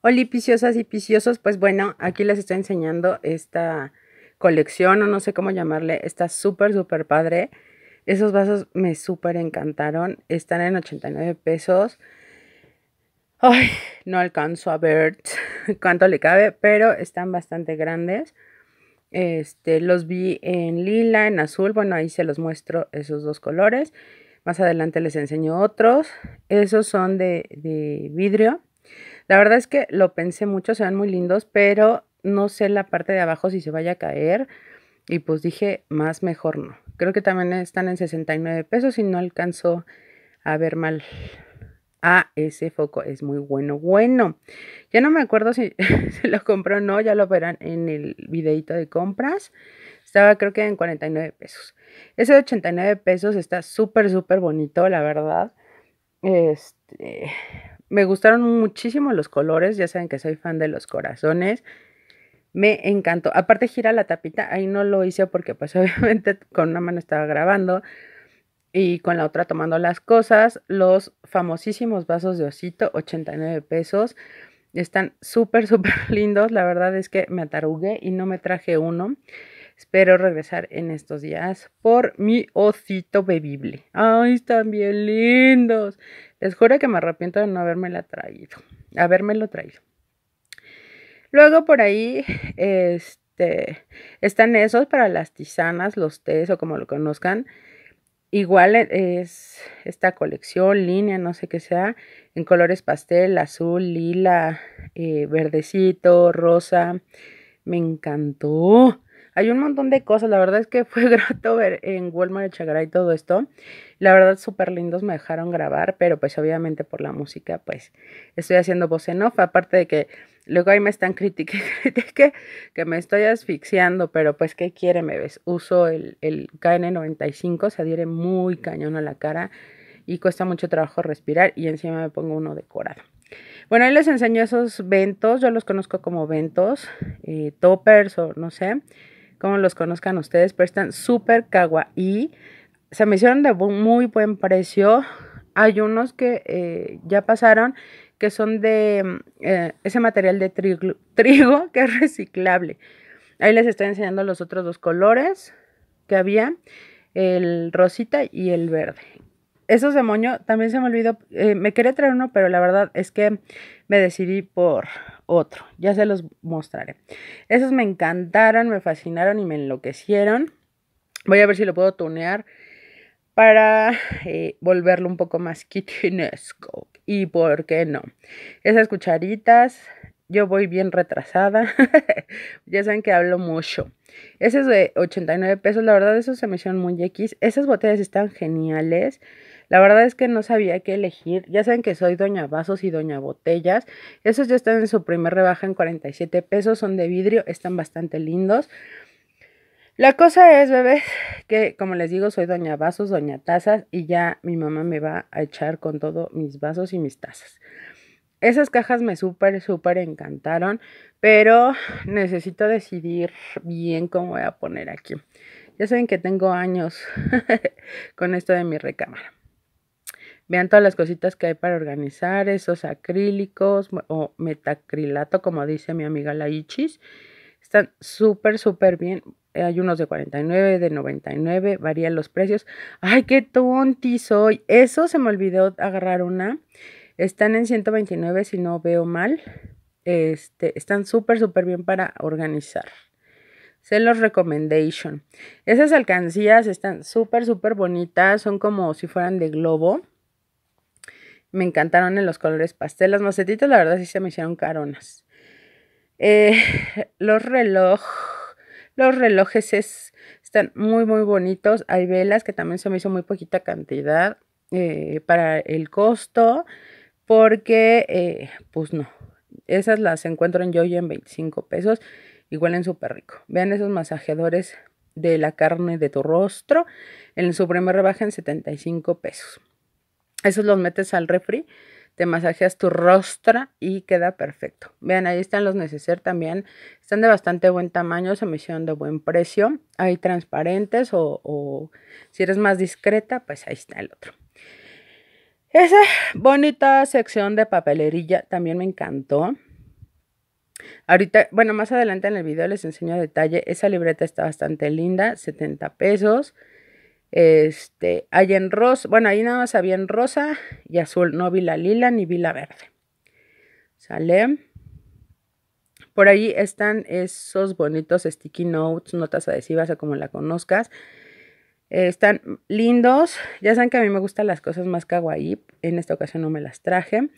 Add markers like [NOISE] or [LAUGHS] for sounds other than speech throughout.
Hola, piciosas y piciosos. Pues bueno, aquí les estoy enseñando esta colección, o no sé cómo llamarle. Está súper, súper padre. Esos vasos me súper encantaron. Están en 89 pesos. Ay, no alcanzo a ver [LAUGHS] cuánto le cabe, pero están bastante grandes. Este, los vi en lila, en azul. Bueno, ahí se los muestro esos dos colores. Más adelante les enseño otros. Esos son de, de vidrio. La verdad es que lo pensé mucho, se ven muy lindos, pero no sé la parte de abajo si se vaya a caer. Y pues dije, más mejor no. Creo que también están en 69 pesos y no alcanzo a ver mal. Ah, ese foco es muy bueno, bueno. Ya no me acuerdo si [LAUGHS] se lo compró o no, ya lo verán en el videito de compras. Estaba creo que en 49 pesos. Ese de 89 pesos está súper, súper bonito, la verdad. Este, me gustaron muchísimo los colores, ya saben que soy fan de los corazones. Me encantó. Aparte gira la tapita, ahí no lo hice porque pues [LAUGHS] obviamente con una mano estaba grabando y con la otra tomando las cosas. Los famosísimos vasos de osito, 89 pesos. Están súper, [LAUGHS] súper lindos. La verdad es que me atarugué y no me traje uno. Espero regresar en estos días por mi osito bebible. Ay, están bien lindos. Les juro que me arrepiento de no haberme la traído. Habérmelo traído. Luego por ahí, este, están esos para las tisanas, los tés o como lo conozcan. Igual es esta colección, línea, no sé qué sea, en colores pastel, azul, lila, eh, verdecito, rosa. Me encantó. Hay un montón de cosas, la verdad es que fue [LAUGHS] grato ver en Walmart de y todo esto. La verdad, súper lindos me dejaron grabar, pero pues obviamente por la música, pues estoy haciendo voz en off, aparte de que luego ahí me están criticando que, [LAUGHS] que me estoy asfixiando, pero pues ¿qué quiere? Me ves, uso el, el KN95, se adhiere muy cañón a la cara y cuesta mucho trabajo respirar y encima me pongo uno decorado. Bueno, ahí les enseño esos ventos, yo los conozco como ventos, eh, toppers o no sé como los conozcan ustedes, pero están súper kawaii. Se me hicieron de muy buen precio. Hay unos que eh, ya pasaron que son de eh, ese material de trigo, trigo [LAUGHS] que es reciclable. Ahí les estoy enseñando los otros dos colores que había, el rosita y el verde. Esos de moño también se me olvidó, eh, me quería traer uno, pero la verdad es que me decidí por otro. Ya se los mostraré. Esos me encantaron, me fascinaron y me enloquecieron. Voy a ver si lo puedo tunear para eh, volverlo un poco más kitchenesco. Y por qué no. Esas cucharitas, yo voy bien retrasada. [LAUGHS] ya saben que hablo mucho. Ese es de 89 pesos. La verdad, esos se me hicieron muy X. Esas botellas están geniales. La verdad es que no sabía qué elegir. Ya saben que soy Doña Vasos y Doña Botellas. Esos ya están en su primer rebaja en 47 pesos. Son de vidrio, están bastante lindos. La cosa es, bebés, que como les digo, soy Doña Vasos, Doña Tazas y ya mi mamá me va a echar con todo mis vasos y mis tazas. Esas cajas me súper, súper encantaron, pero necesito decidir bien cómo voy a poner aquí. Ya saben que tengo años [LAUGHS] con esto de mi recámara. Vean todas las cositas que hay para organizar, esos acrílicos o metacrilato, como dice mi amiga la Ichis. Están súper, súper bien. Hay unos de 49, de 99, varían los precios. ¡Ay, qué tonti soy! Eso se me olvidó agarrar una. Están en 129 si no veo mal. Este, están súper, súper bien para organizar. Se los recommendation. Esas alcancías están súper, súper bonitas. Son como si fueran de globo. Me encantaron en los colores pastel. Las macetitas, la verdad, sí se me hicieron caronas. Eh, [LAUGHS] los reloj, los relojes están muy, muy bonitos. Hay velas que también se me hizo muy poquita cantidad eh, para el costo. Porque, eh, pues no. Esas las encuentro en en 25 pesos y huelen súper rico. Vean esos masajeadores de la carne de tu rostro. En su primer rebaja en 75 pesos. Esos los metes al refri, te masajeas tu rostro y queda perfecto. Vean, ahí están los neceser también. Están de bastante buen tamaño, se me hicieron de buen precio. Hay transparentes o, si eres más discreta, pues ahí está el otro. Esa bonita sección de papelería también me encantó. Ahorita, bueno, más adelante en el video les enseño a detalle. Esa libreta está bastante linda, 70 pesos. Este, hay en rosa, bueno, ahí nada más había en rosa y azul. No vi la lila ni vi la verde. ¿Sale? Por ahí están esos bonitos sticky notes, notas adhesivas o como la conozcas. están lindos. Ya saben que a mí me gustan las cosas más kawaii. En esta ocasión no me las traje.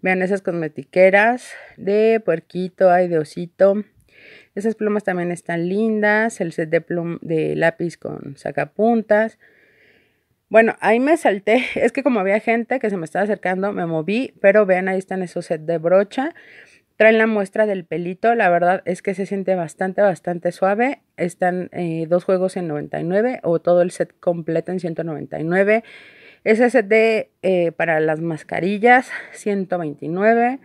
Vean esas cosmetiqueras de puerquito, hay de osito. Esas plumas también están lindas. El set de, plum de lápiz con sacapuntas. Bueno, ahí me salté. [LAUGHS] Es que como había gente que se me estaba acercando, me moví. Pero vean, ahí están esos sets de brocha. Traen la muestra del pelito. La verdad es que se siente bastante, bastante suave. Están eh, dos juegos en 99 o todo el set completo en 199. SSD eh, para las mascarillas, 129.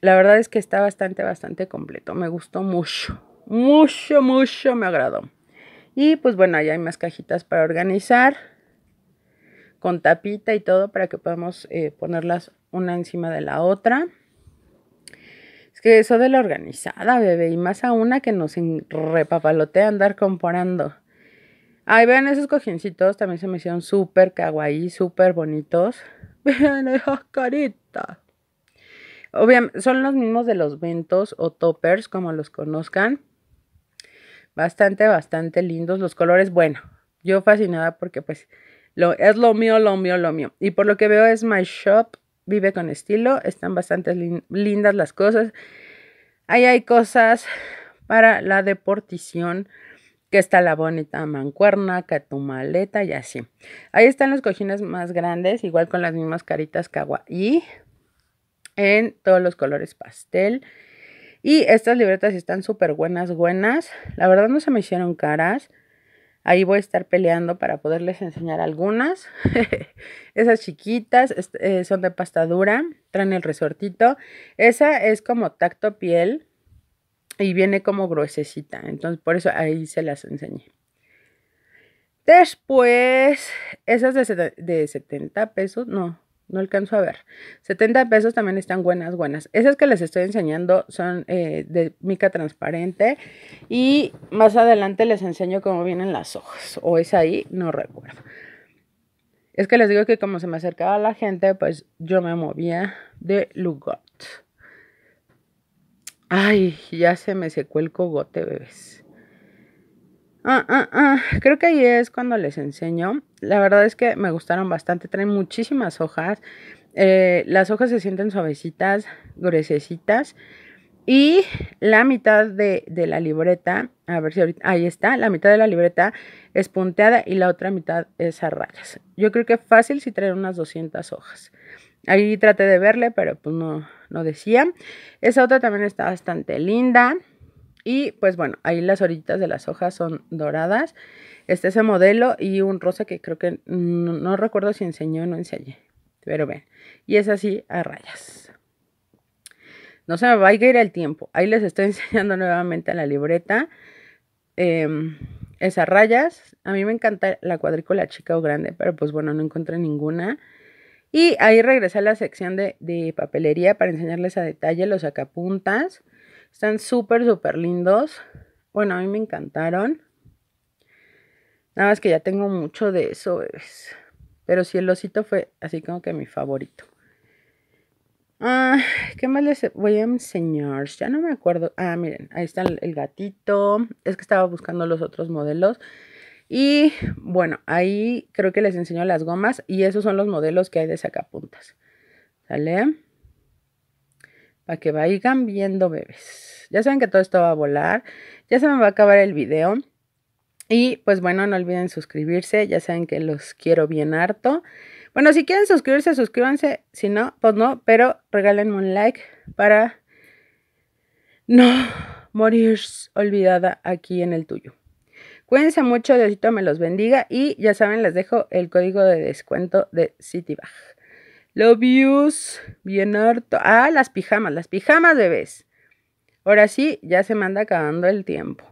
La verdad es que está bastante, bastante completo. Me gustó mucho. Mucho, mucho me agradó. Y pues bueno, ahí hay más cajitas para organizar. Con tapita y todo para que podamos eh, ponerlas una encima de la otra. Es que eso de la organizada, bebé. Y más a una que nos repapalotea andar comparando. Ay, vean esos cojincitos, también se me hicieron súper kawaii, súper bonitos. [LAUGHS] Vean esas caritas. Obviamente, son los mismos de los ventos o toppers, como los conozcan. Bastante, bastante lindos. Los colores, bueno, yo fascinada porque pues lo, es lo mío, lo mío, lo mío. Y por lo que veo es My Shop, vive con estilo. Están bastante lindas las cosas. Ahí hay cosas para la deportición que está la bonita mancuerna, que tu maleta y así. Ahí están los cojines más grandes, igual con las mismas caritas kawaii, en todos los colores pastel. Y estas libretas están súper buenas, buenas. La verdad no se me hicieron caras. Ahí voy a estar peleando para poderles enseñar algunas. [LAUGHS] Esas chiquitas eh, son de pasta dura, traen el resortito. Esa es como tacto piel y viene como gruesecita. Entonces, por eso ahí se las enseñé. Después, esas de, de 70 pesos, no, no alcanzo a ver. 70 pesos también están buenas, buenas. Esas que les estoy enseñando son eh, de mica transparente. Y más adelante les enseño cómo vienen las hojas. O es ahí, no recuerdo. Es que les digo que como se me acercaba la gente, pues yo me movía de lugar. Ay, ya se me secó el cogote, bebés. Ah, ah, ah. Creo que ahí es cuando les enseño. La verdad es que me gustaron bastante. Traen muchísimas hojas. Eh, las hojas se sienten suavecitas, gruesecitas. Y la mitad de, de, la libreta, a ver si ahorita, ahí está, la mitad de la libreta es punteada y la otra mitad es a rayas. Yo creo que fácil si traen unas 200 hojas. Ahí traté de verle, pero pues no, no decía. Esa otra también está bastante linda. Y pues bueno, ahí las orillitas de las hojas son doradas. Este es el modelo y un rosa que creo que no, recuerdo si enseñó o no enseñé. Pero ven. Y es así a rayas. No se me va a ir el tiempo. Ahí les estoy [LAUGHS] enseñando nuevamente la libreta. Eh, es a rayas. A mí me encanta la cuadrícula chica o grande, pero pues bueno, no encontré ninguna. Y ahí regresé a la sección de, papelería para enseñarles a detalle los sacapuntas. Están súper, súper lindos. Bueno, a mí me encantaron. Nada más que ya tengo mucho de eso, Pero sí, el osito fue así como que mi favorito. Ah, ¿qué más les voy a enseñar? Ya no me acuerdo. Ah, miren, ahí está el gatito. Es que estaba buscando los otros modelos. Y bueno, ahí creo que les enseño las gomas y esos son los modelos que hay de sacapuntas. ¿Sale? Para que vayan viendo bebés. Ya saben que todo esto va a volar. Ya se me va a acabar el video. Y pues bueno, no olviden suscribirse. Ya saben que los quiero bien harto. Bueno, si quieren suscribirse, suscríbanse. Si no, pues no. Pero regálenme un like para no morir olvidada aquí en el tuyo. Cuídense mucho, Diosito me los bendiga y ya saben, les dejo el código de descuento de CityBag. Love yous, bien harto. Ah, las pijamas, las pijamas bebés. Ahora sí, ya se me anda acabando el tiempo.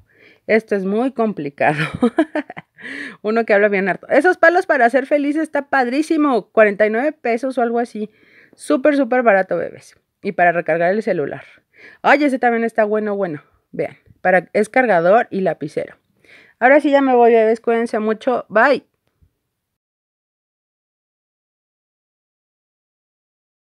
Esto es muy complicado. [LAUGHS] Uno que habla bien harto. Esos palos para ser feliz está padrísimo. 49 pesos o algo así. Súper, súper barato, bebés. y para recargar el celular. Ay, ese también está bueno, bueno. Vean, para, es cargador y lapicero. Ahora sí ya me voy, bebés. Cuídense mucho. Bye.